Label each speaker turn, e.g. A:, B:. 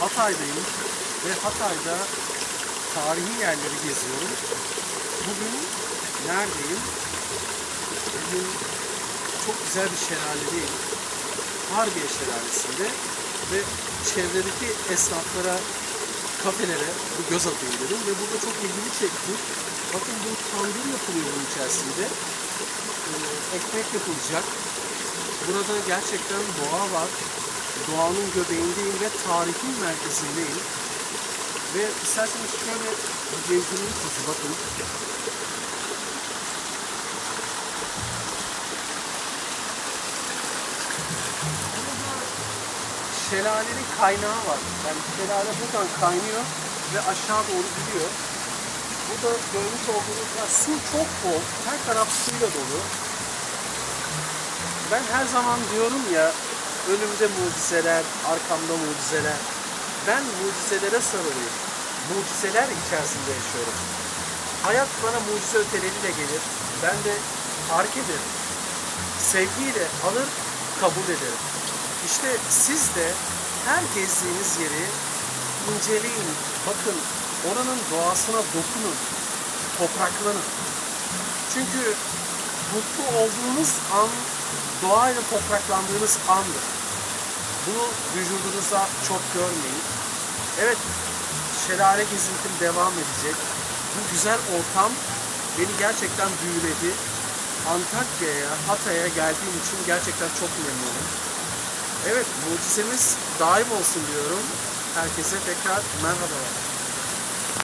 A: Hatay'dayım ve Hatay'da tarihi yerleri geziyorum. Bugün neredeyim? Bugün çok güzel bir şelaledeyim. Harbiye Şelalesi'nde ve çevredeki esnaflara, kafelere bir göz atayım dedim ve burada çok ilgimi çekti. Bakın bu tandır yapılıyor bunun içerisinde. Ee, ekmek yapılacak. Burada gerçekten doğa var. Doğanın göbeğindeyim ve tarihin merkezindeyim. Ve isterseniz şöyle bir gezdireyim sizi bakın. Şelalenin kaynağı var. Yani şelale buradan kaynıyor ve aşağı doğru gidiyor. Burada görmüş olduğunuz ya, su çok bol. Her taraf suyla dolu. Ben her zaman diyorum ya önümde mucizeler, arkamda mucizeler. Ben mucizelere sarılıyım. Mucizeler içerisinde yaşıyorum. Hayat bana mucize öteleriyle gelir. Ben de fark ederim. Sevgiyle alır, kabul ederim. İşte siz de her gezdiğiniz yeri inceleyin. Bakın oranın doğasına dokunun. Topraklanın. Çünkü mutlu olduğunuz an doğayla topraklandığınız andır. Bunu vücudunuzda çok görmeyin. Evet, şelale gezintim devam edecek. Bu güzel ortam beni gerçekten büyüledi. Antakya'ya, Hatay'a geldiğim için gerçekten çok memnunum. Evet, mucizemiz daim olsun diyorum. Herkese tekrar merhabalar.